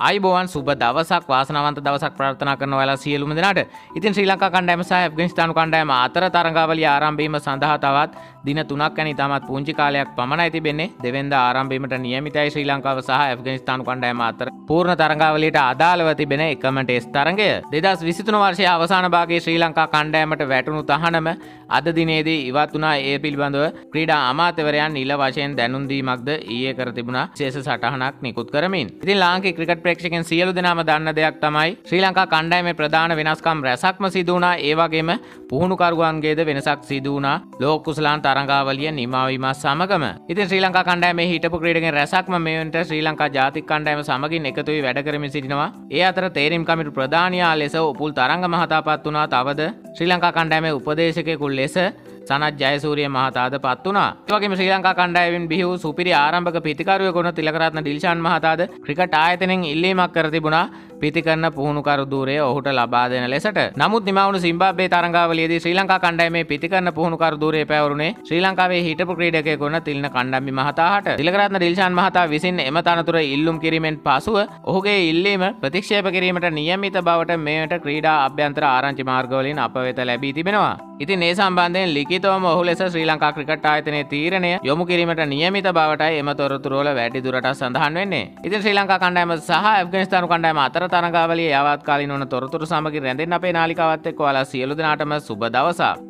අයිබෝවන් සුබ දවසක් වාසනවන්ත දවසක් ප්‍රාර්ථනා කරන වෙලා සියලුම දෙනාට. ඉතින් ශ්‍රී ලංකා කණ්ඩෑම සහ ඇෆ්ගනිස්තානු කණ්ඩෑම අතර තරඟාවලිය ආරම්භීම සඳහා තවත් දින තුනක් යන ඉතාමත් පුංචි කාලයක් පමණයි තිබෙන්නේ. දෙවෙන්ද ආරම්භීමට නියමිතයි ශ්‍රී ලංකාව සහ ඇෆ්ගනිස්තානු කණ්ඩෑම අතර. පූර්ණ තරඟාවලියට අදාළව තිබෙන එකම ටෙස් තරගය. දෙදස් විසිතුන වර්ෂය අවසාන භාගේ ශ්‍රී ලංකා කණ්ඩෑමට වැටුණු තහනම අද දිනේදී ඉවත් වනා ඒ පිළිබඳව ක්‍රීඩා අමාත්‍යවරයන් නිල වශයෙන් දැනුන්දීමක්ද ඊය කර තිබුණා. ශේෂ සටහනක් නිකුත් කරමින්. ඉතින් ලාංකික ක්‍රිකට් ප්‍රේක්ෂකයන් සියලු දෙනාම දන්න දෙයක් තමයි. ශ්‍රී ලංකා කණ්ඩායමේ ප්‍රධාන වෙනස්කම් රැසක්ම සිදු වුණා. ඒ වගේම පුහුණුකරුවන්ගේද වෙනසක් සිදු වුණා. ලෝක කුසලාන් තරඟාවලිය නිමවීම සමගම. ඉතින් ශ්‍රී ලංකා කණ්ඩායමේ හිටපු ක්‍රීඩකයන් රැසක්ම මෙවන්ට ශ්‍රී ලංකා ජාතික කණ්ඩායම සමගින් එකතු වී වැඩ කරමින් සිටිනවා. ඒ අතර තේරීම් කමිටු ප්‍රධානියා ලෙස උපුල් තරංග මහතාපත් වුණා. තවද ශ්‍රී ලංකා කණ්ඩායමේ උපදේශකයෙකු ලෙස සනත් ජයසූරිය මහතාද පත් වුණා. ඒවගේම ශ්‍රී ලංකා කණ්ඩායමෙන් බිහි වූ සුපිරි ආරම්භක පිතිකරුවෙකු වුණ තිලකරත්න ඩිල්ෂාන් මහතාද ක්‍රිකට් ආයතනෙන් ඉල්ලීමක් කර තිබුණා. පිතිකරන පුහුණුකරු දූරය ඔහුට ලබා දෙන ලෙසට. නමුත් නිමවුණු සිම්බාබ්වේ තරංගාවලියේදී ශ්‍රී ලංකා කණ්ඩායමේ පිතිකරන පුහුණුකරු දූරය පැවරුනේ ශ්‍රී ලංකාවේ හිටපු ක්‍රීඩකයෙකු වන තිලින කණ්ඩම්බි මහතාට. තිලකරත්න ඩිල්ෂාන් මහතා විසින් එම තනතුර ඉල්ලුම් කිරීමෙන් පසුව ඔහුගේ ඉල්ලීම ප්‍රතික්ෂේප කිරීමට නියමිත බවට මේට ක්‍රීඩා අභ්‍යන්තර ආරංචි මාර්ගවලින් අප වෙත ලැබී තිබෙනවා. ඉතින් ඒ සම්බන්ධයෙන් ලිඛිතවම ඔහු ලෙස ශ්‍රී ලංකා ක්‍රිකට් ආයතනයේ තීරණය යොමු කිරීමට නියමිත බවටයි එම තොරතුරුවල වැඩි දුරටත් සඳහන් වෙන්නේ. ඉතින් ශ්‍රී ලංකා කණ්ඩායම සහ ඇෆ්ගනිස්තානු කණ්ඩායම අතර තරඟාවලියේ යාවත්කාලින වන තොරතුරු සමගින් රැඳෙන්න අපේ නාලිකාවත් එක්ක ඔයාලා සියලු දෙනාටම සුබ දවසක්.